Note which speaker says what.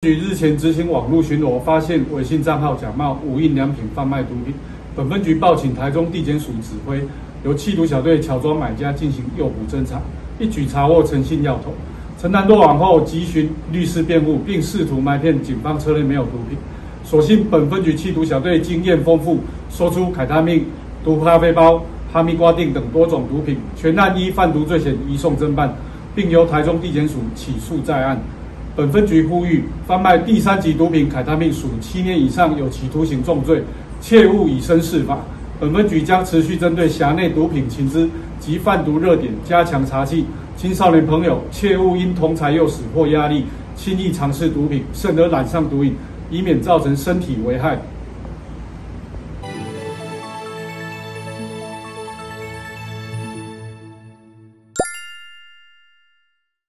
Speaker 1: 局日前执行网络巡逻，发现微信账号假冒无印良品贩卖毒品。本分局报请台中地检署指挥，由缉毒小队乔装买家进行诱捕侦查，一举查获诚信要头。陈南落网后，急寻律师辩护，并试图埋骗警方车内没有毒品。所幸本分局缉毒小队经验丰富，搜出凯他命、毒咖啡包、哈密瓜锭等多种毒品，全案依贩毒罪嫌移送侦办，并由台中地检署起诉在案。本分局呼吁，贩卖第三级毒品凯他命属七年以上有期徒刑重罪，切勿以身试法。本分局将持续针对辖内毒品情资及贩毒热点加强查缉，青少年朋友切勿因同才诱使或压力轻易尝试毒品，甚得染上毒瘾，以免造成身体危害。